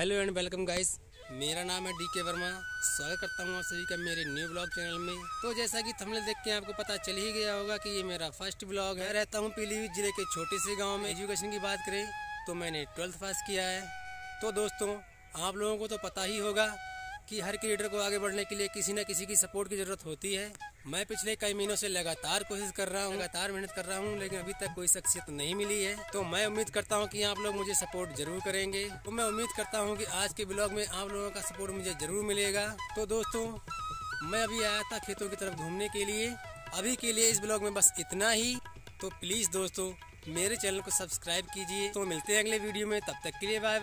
Welcome guys. मेरा नाम है डी के वर्मा। स्वागत करता हूँ आप सभी का मेरे न्यू ब्लॉग चैनल में। तो जैसा कि थंबनेल देख के आपको पता चल ही गया होगा कि ये मेरा फ़र्स्ट ब्लॉग है। रहता हूँ पीलीभीत ज़िले के छोटे से गाँव में। एजुकेशन की बात करें तो मैंने ट्वेल्थ पास किया है। तो दोस्तों, आप लोगों को तो पता ही होगा कि हर क्रिएटर को आगे बढ़ने के लिए किसी न किसी की सपोर्ट की ज़रूरत होती है। मैं पिछले कई महीनों से लगातार कोशिश कर रहा हूँ, लगातार मेहनत कर रहा हूँ, लेकिन अभी तक कोई शख्सियत नहीं मिली है। तो मैं उम्मीद करता हूँ कि आप लोग मुझे सपोर्ट ज़रूर करेंगे। तो मैं उम्मीद करता हूँ कि आज के ब्लॉग में आप लोगों का सपोर्ट मुझे ज़रूर मिलेगा। तो दोस्तों, मैं अभी आया था खेतों की तरफ़ घूमने के लिए। अभी के लिए इस ब्लॉग में बस इतना ही। तो प्लीज़ दोस्तों, मेरे चैनल को सब्सक्राइब कीजिए। तो मिलते हैं अगले वीडियो में। तब तक के लिए बाय